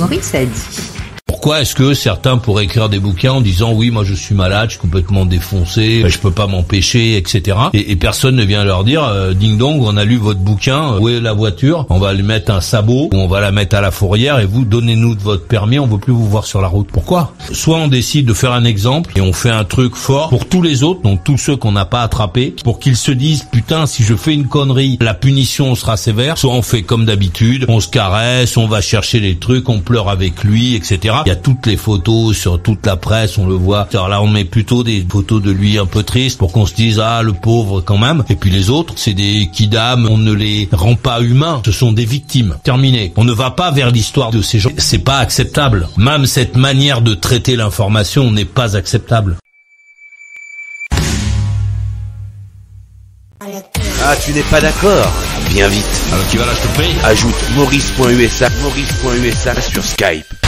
Maurice a dit. Pourquoi est-ce que certains pourraient écrire des bouquins en disant oui moi je suis malade, je suis complètement défoncé, je peux pas m'empêcher, etc. Et, personne ne vient leur dire euh, ding dong, on a lu votre bouquin, où est la voiture? On va lui mettre un sabot ou on va la mettre à la fourrière et vous donnez-nous de votre permis, on veut plus vous voir sur la route. Pourquoi? Soit on décide de faire un exemple et on fait un truc fort pour tous les autres, donc tous ceux qu'on n'a pas attrapés, pour qu'ils se disent putain si je fais une connerie, la punition sera sévère. Soit on fait comme d'habitude, on se caresse, on va chercher les trucs, on pleure avec lui, etc y a toutes les photos sur toute la presse, on le voit. Alors là, on met plutôt des photos de lui un peu triste pour qu'on se dise ah le pauvre quand même. Et puis les autres, c'est des kidam, on ne les rend pas humains, ce sont des victimes. Terminé. On ne va pas vers l'histoire de ces gens. C'est pas acceptable. Même cette manière de traiter l'information n'est pas acceptable. Ah, tu n'es pas d'accord Bien vite. Alors tu vas là, je te prie. Ajoute maurice.usa, maurice.usa sur Skype.